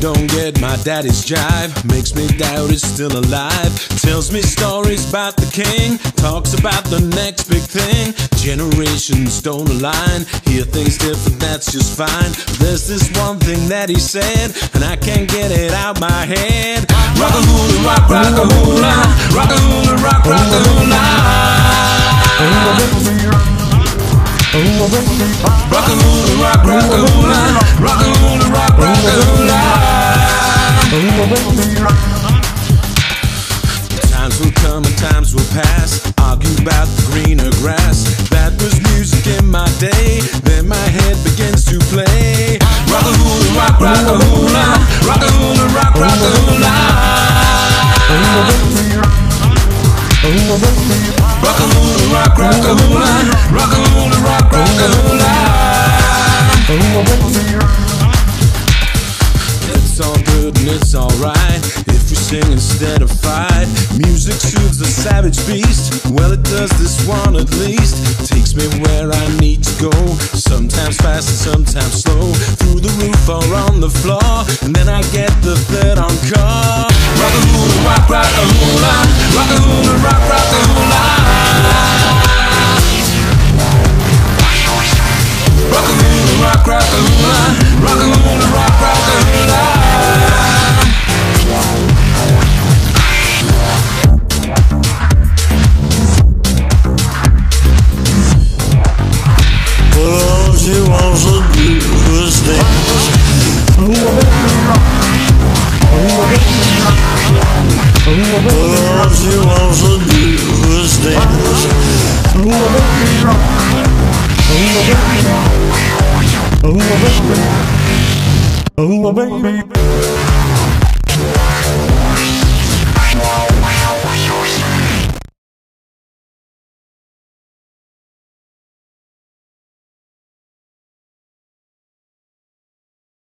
don't get my daddy's jive. Makes me doubt he's still alive. Tells me stories about the king. Talks about the next big thing. Generations don't align. Hear things different, that's just fine. There's this one thing that he said, and I can't get it out my head. Rock a hula, rock, rock a hula. Rock a hula, rock, rock a hula. Rock a hula, rock, rock a hula. Times will come and times will pass. The greener grass. That was music in my day. Then my head begins to play. Rock a hula, rock, a hula. Hula, hula. Rock a hula. All good and it's alright if we sing instead of fight. Music soothes the savage beast. Well, it does this one at least. Takes me where I need to go. Sometimes fast and sometimes slow. Through the roof or on the floor. And then I get the third encore. She wants to do is dance. Oh, baby.